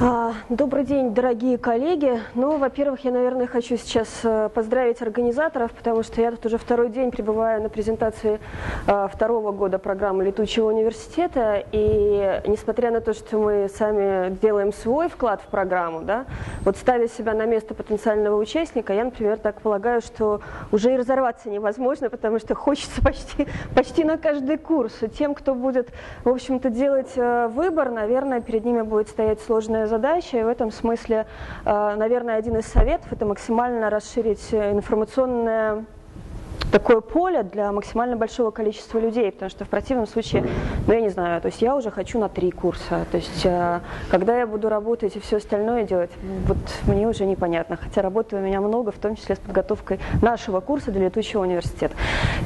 А, добрый день, дорогие коллеги. Ну, во-первых, я, наверное, хочу сейчас э, поздравить организаторов, потому что я тут уже второй день пребываю на презентации э, второго года программы Летучего университета. И несмотря на то, что мы сами делаем свой вклад в программу, да, вот ставя себя на место потенциального участника, я, например, так полагаю, что уже и разорваться невозможно, потому что хочется почти, почти на каждый курс. И тем, кто будет, в общем-то, делать э, выбор, наверное, перед ними будет стоять сложная задача, и в этом смысле, э, наверное, один из советов – это максимально расширить информационное такое поле для максимально большого количества людей, потому что в противном случае, ну я не знаю, то есть я уже хочу на три курса, то есть э, когда я буду работать и все остальное делать, вот мне уже непонятно, хотя работы у меня много, в том числе с подготовкой нашего курса для летучего университета.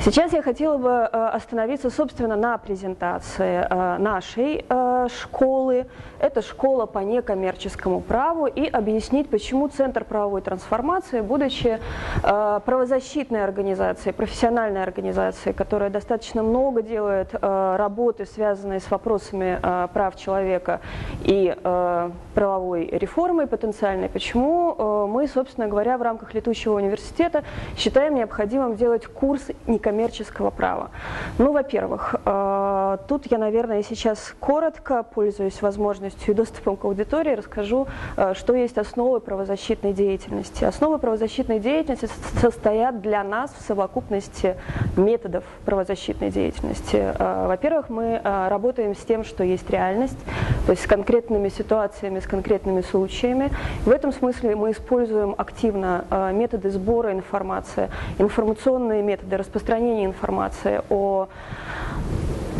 Сейчас я хотела бы э, остановиться, собственно, на презентации нашей школы, это школа по некоммерческому праву, и объяснить, почему Центр правовой трансформации, будучи правозащитной организацией, профессиональной организации, которая достаточно много делает э, работы, связанной с вопросами э, прав человека и э, правовой реформой потенциальной, почему э, мы, собственно говоря, в рамках летучего университета считаем необходимым делать курс некоммерческого права. Ну, во-первых, э, тут я, наверное, сейчас коротко, пользуясь возможностью и доступом к аудитории, расскажу, э, что есть основы правозащитной деятельности. Основы правозащитной деятельности состоят для нас в совокупности методов правозащитной деятельности. Э, во-первых, мы э, работаем с тем, что есть реальность, то есть с конкретными ситуациями, с конкретными случаями. В этом смысле мы используем активно методы сбора информации, информационные методы распространения информации о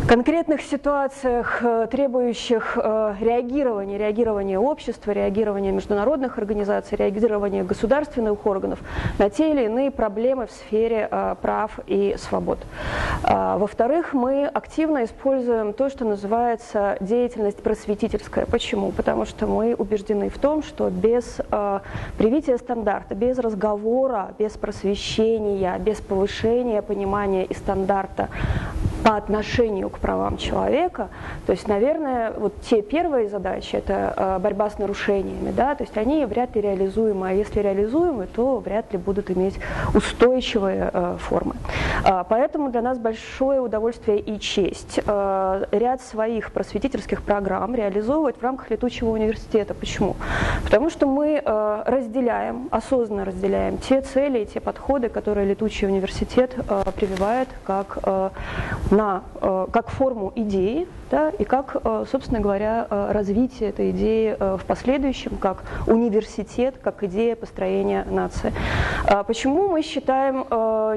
конкретных ситуациях, э, требующих э, реагирования, реагирования общества, реагирования международных организаций, реагирования государственных органов на те или иные проблемы в сфере э, прав и свобод. Во-вторых, мы активно используем то, что называется деятельность просветительская. Почему? Потому что мы убеждены в том, что без привития стандарта, без разговора, без просвещения, без повышения понимания и стандарта по отношению к правам человека. То есть, наверное, вот те первые задачи, это э, борьба с нарушениями, да, то есть они вряд ли реализуемы, а если реализуемы, то вряд ли будут иметь устойчивые э, формы. А, поэтому для нас большое удовольствие и честь э, ряд своих просветительских программ реализовывать в рамках летучего университета. Почему? Потому что мы разделяем, осознанно разделяем те цели и те подходы, которые летучий университет прививает как на, э, как форму идеи да, и как, э, собственно говоря, э, развитие этой идеи в последующем, как университет, как идея построения нации. А почему мы считаем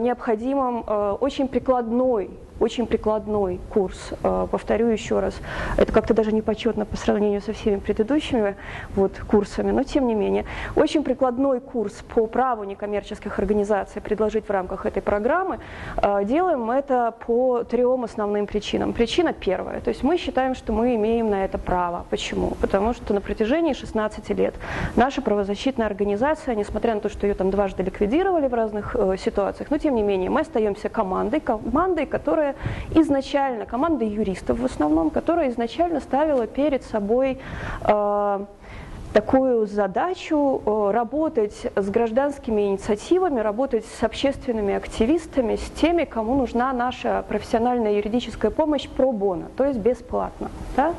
необходимым очень прикладной очень прикладной курс, э, повторю еще раз, это как-то даже не почетно по сравнению со всеми предыдущими вот, курсами, но тем не менее, очень прикладной курс по праву некоммерческих организаций предложить в рамках этой программы, э, делаем это по трем основным причинам. Причина первая, то есть мы считаем, что мы имеем на это право. Почему? Потому что на протяжении 16 лет наша правозащитная организация, несмотря на то, что ее там дважды ликвидировали в разных э, ситуациях, но тем не менее мы остаемся командой, командой, которая которая изначально, команда юристов в основном, которая изначально ставила перед собой э, такую задачу э, работать с гражданскими инициативами, работать с общественными активистами, с теми, кому нужна наша профессиональная юридическая помощь про бона, то есть бесплатно. Да?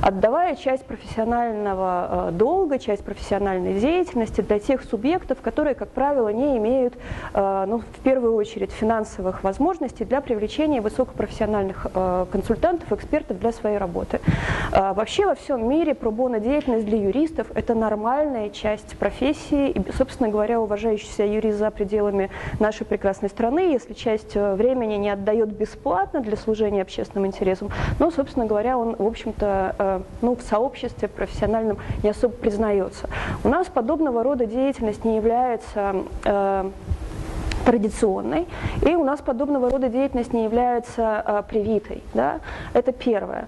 Отдавая часть профессионального э, долга, часть профессиональной деятельности для тех субъектов, которые, как правило, не имеют, э, ну, в первую очередь, финансовых возможностей для привлечения высокопрофессиональных консультантов, экспертов для своей работы. Вообще во всем мире пробона деятельность для юристов это нормальная часть профессии, и, собственно говоря, уважающийся юрист за пределами нашей прекрасной страны, если часть э, времени не отдает бесплатно для служения общественным интересам, но, собственно говоря, он, в общем-то, э, ну, в сообществе профессиональном не особо признается. У нас подобного рода деятельность не является э, традиционной, и у нас подобного рода деятельность не является э, привитой. Да? Это первое.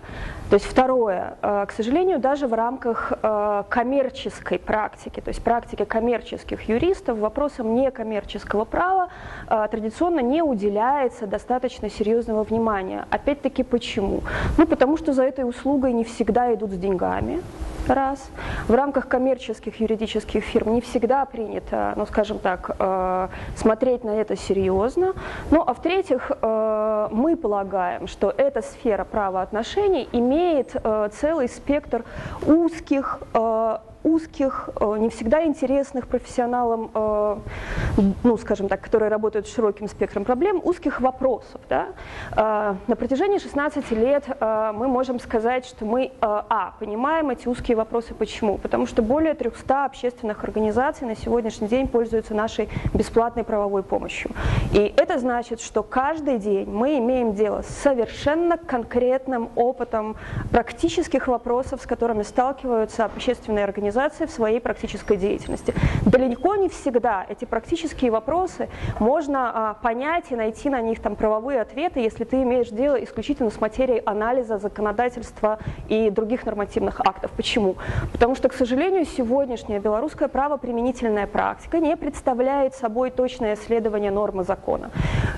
То есть второе, э, к сожалению, даже в рамках э, коммерческой практики, то есть практики коммерческих юристов, вопросам некоммерческого права традиционно не уделяется достаточно серьезного внимания. Опять-таки почему? Ну, потому что за этой услугой не всегда идут с деньгами, раз. В рамках коммерческих юридических фирм не всегда принято, ну скажем так, э, смотреть на это серьезно. Ну а в-третьих, э, мы полагаем, что эта сфера правоотношений имеет э, целый спектр узких узких, э, не всегда интересных профессионалам, э, ну, скажем так, которые работают с широким спектром проблем, узких вопросов. Да? Э, на протяжении 16 лет мы можем сказать, что мы, а, понимаем эти узкие вопросы. Почему? Потому что более 300 общественных организаций на сегодняшний день пользуются нашей бесплатной правовой помощью. И это значит, что каждый день мы имеем дело с совершенно конкретным опытом практических вопросов, с которыми сталкиваются общественные организации, организации в своей практической деятельности. Далеко не всегда эти практические вопросы можно а, понять и найти на них там правовые ответы, если ты имеешь дело исключительно с материей анализа законодательства и других нормативных актов. Почему? Потому что, к сожалению, сегодняшняя белорусская правоприменительная практика не представляет собой точное исследование нормы закона.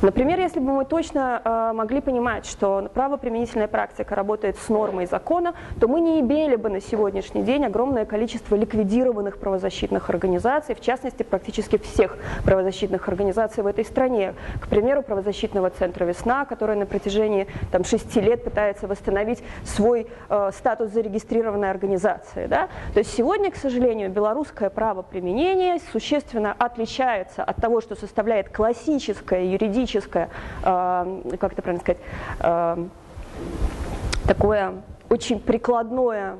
Например, если бы мы точно э, могли понимать, что правоприменительная практика работает с нормой закона, то мы не имели бы на сегодняшний день огромное количество количество ликвидированных правозащитных организаций, в частности, практически всех правозащитных организаций в этой стране. К примеру, правозащитного центра «Весна», который на протяжении там, шести лет пытается восстановить свой э, статус зарегистрированной организации. Да? То есть сегодня, к сожалению, белорусское правоприменение существенно отличается от того, что составляет классическое юридическое, э, как это правильно сказать, э, такое очень прикладное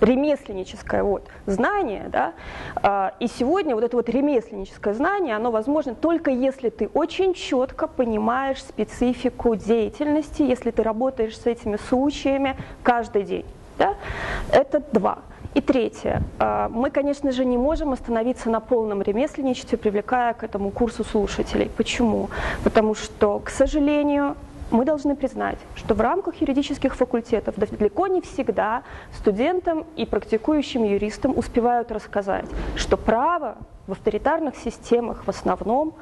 ремесленническое вот знание, да, а, и сегодня вот это вот ремесленническое знание, оно возможно только если ты очень четко понимаешь специфику деятельности, если ты работаешь с этими случаями каждый день. Да? Это два. И третье. А, мы, конечно же, не можем остановиться на полном ремесленничестве, привлекая к этому курсу слушателей. Почему? Потому что, к сожалению, мы должны признать, что в рамках юридических факультетов далеко не всегда студентам и практикующим юристам успевают рассказать, что право в авторитарных системах в основном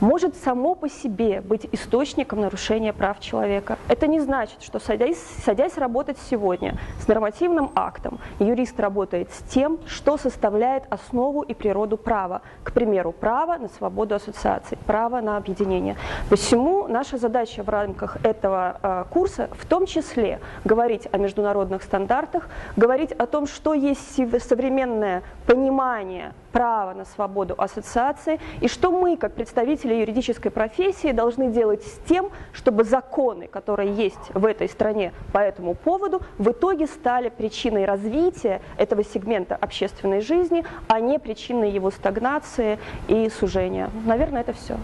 может само по себе быть источником нарушения прав человека. Это не значит, что садясь, садясь работать сегодня с нормативным актом, юрист работает с тем, что составляет основу и природу права. К примеру, право на свободу ассоциаций, право на объединение. Посему наша задача в рамках этого э, курса в том числе говорить о международных стандартах, говорить о том, что есть современное понимание права на свободу ассоциации и что мы, как представители юридической профессии, должны делать с тем, чтобы законы, которые есть в этой стране по этому поводу, в итоге стали причиной развития этого сегмента общественной жизни, а не причиной его стагнации и сужения. Наверное, это все.